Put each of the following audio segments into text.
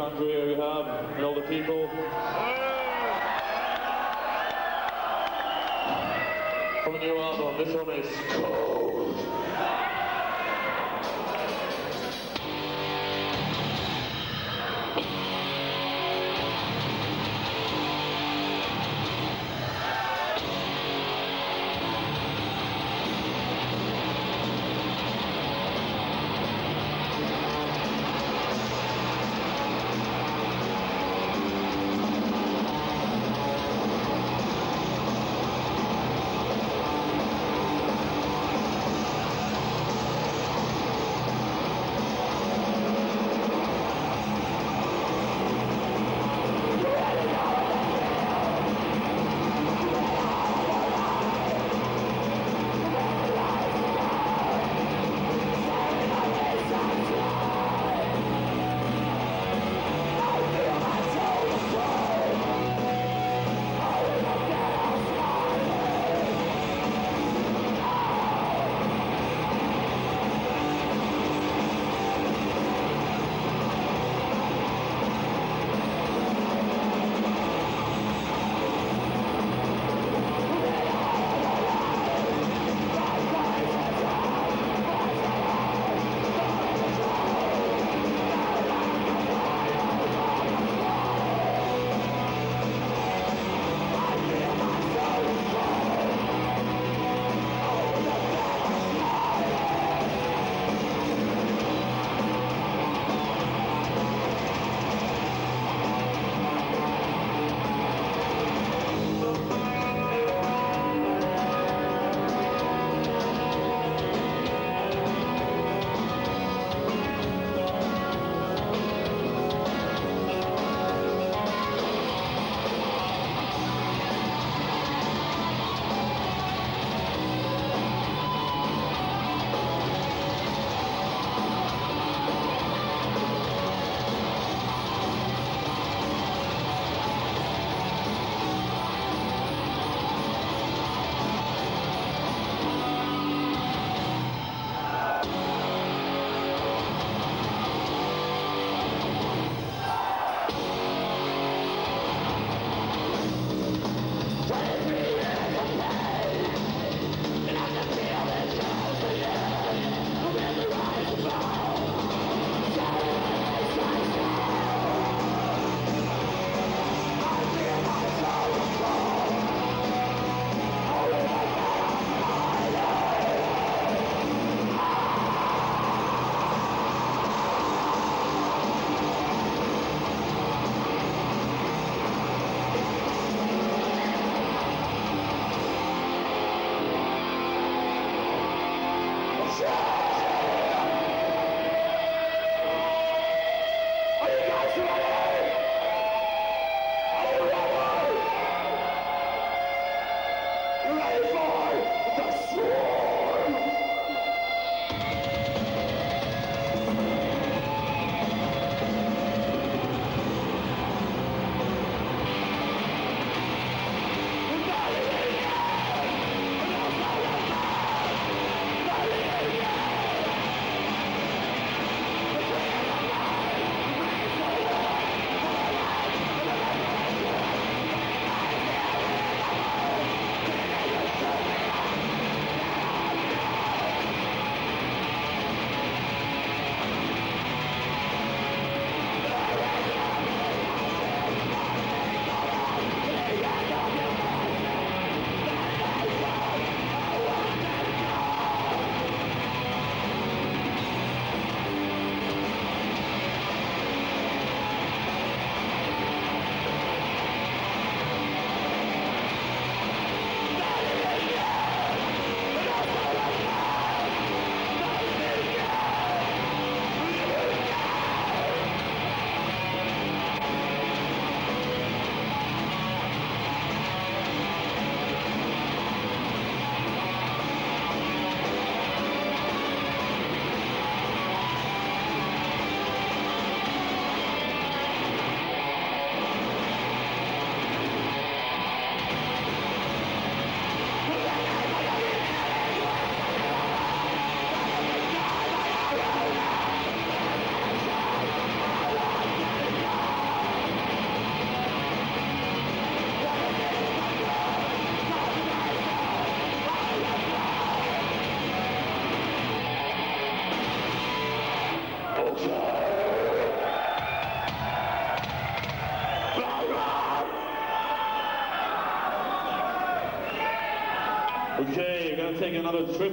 country we have and all the people. From a new album, this one is cold.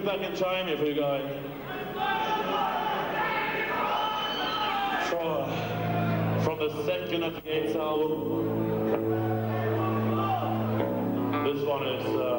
Back in time for you guys. From, from the second at the Gates album. This one is uh,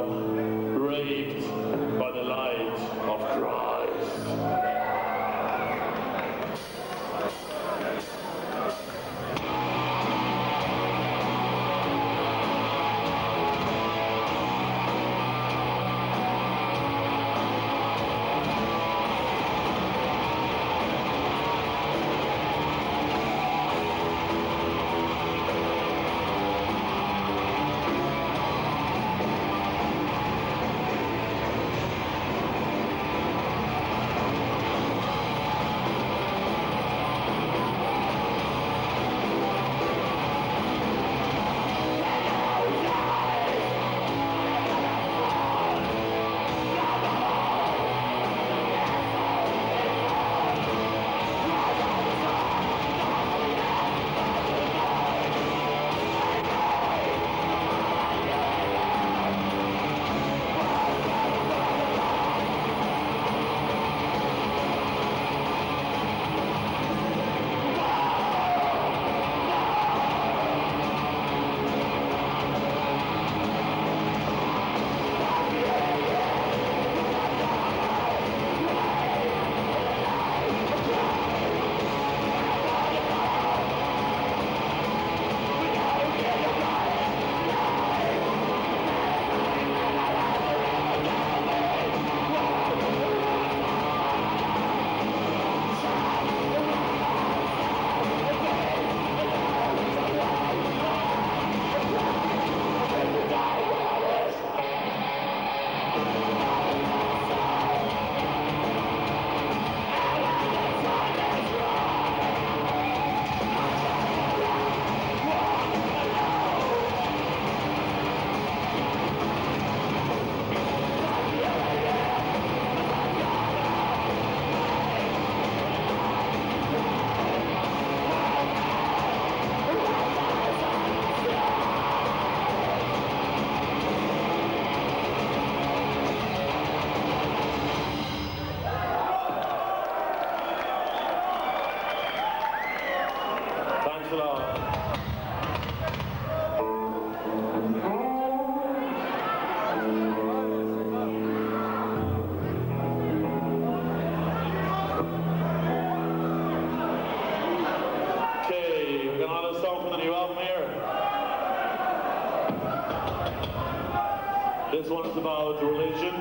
This one is about religion.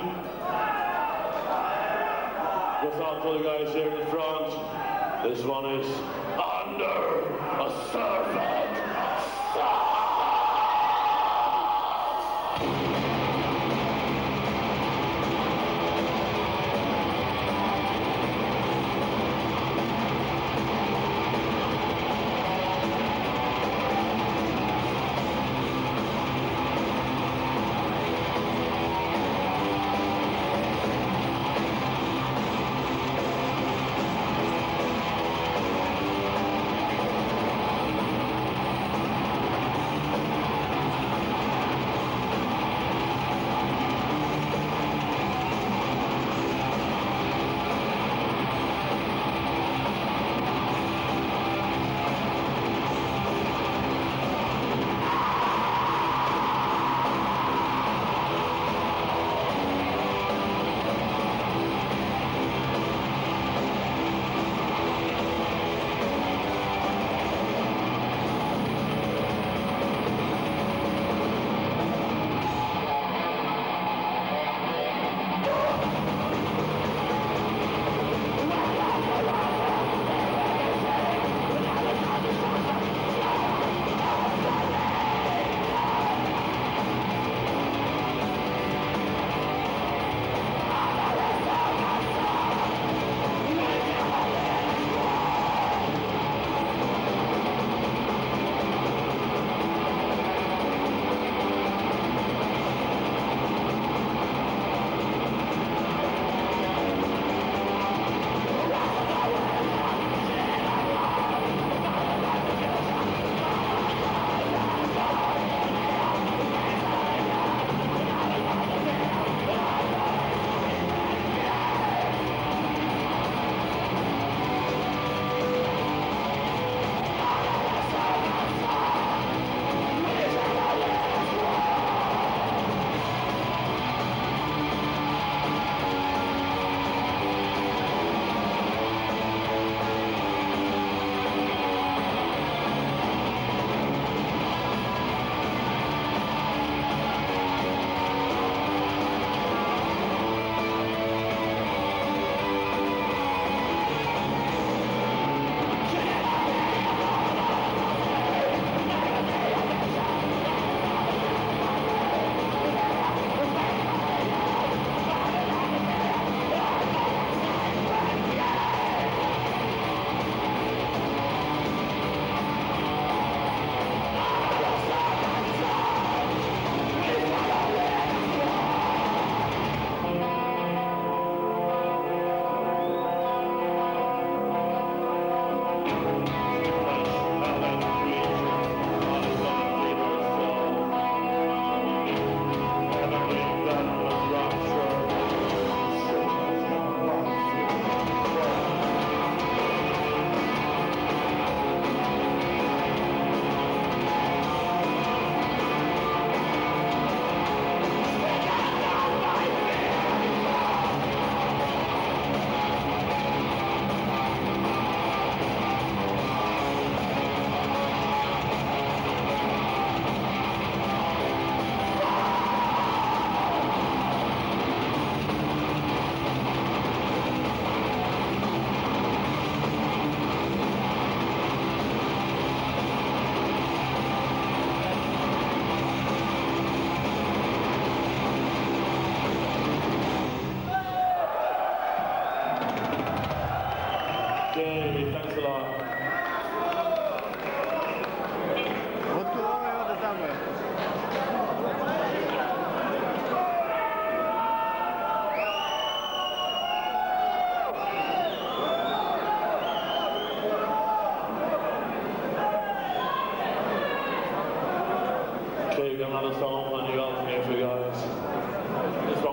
Goes out to the guys here in the front. This one is under a Serpent.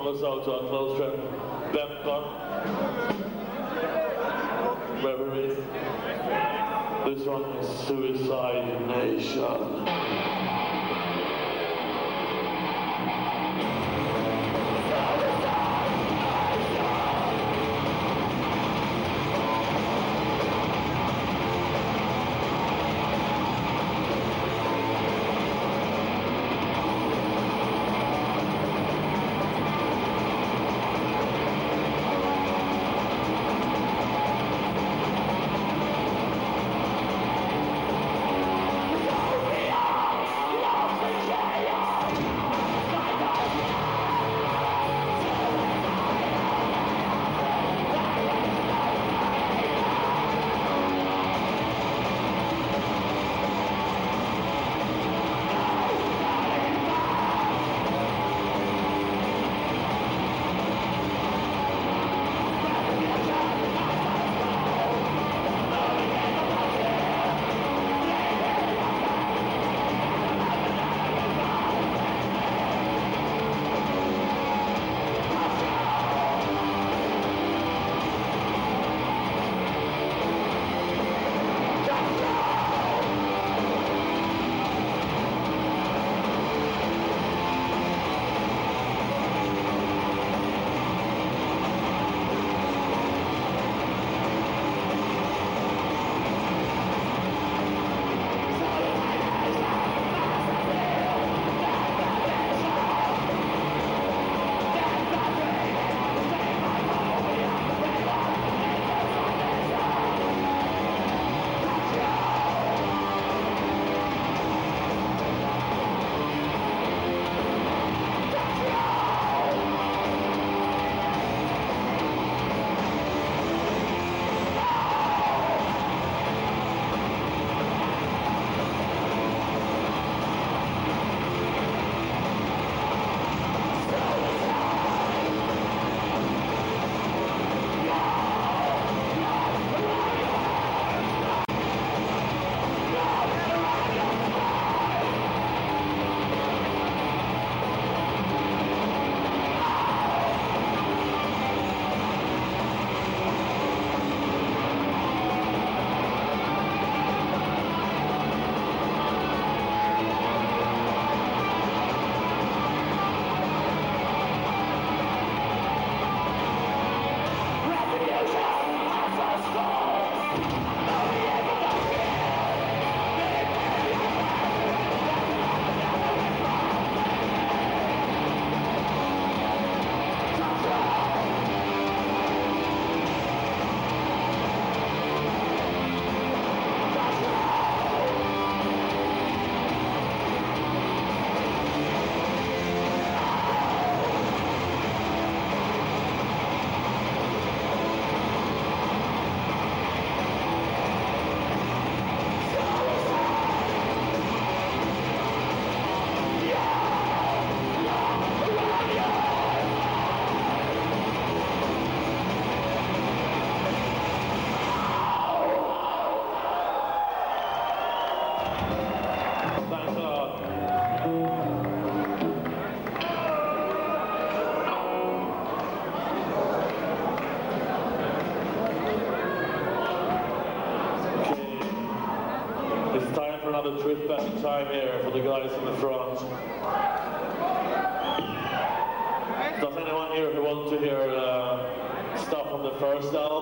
One out to our close friend, Bempa. Wherever he. This one is Suicide Nation. Another trip back time here for the guys in the front. Does anyone here who want to hear uh, stuff from the first album?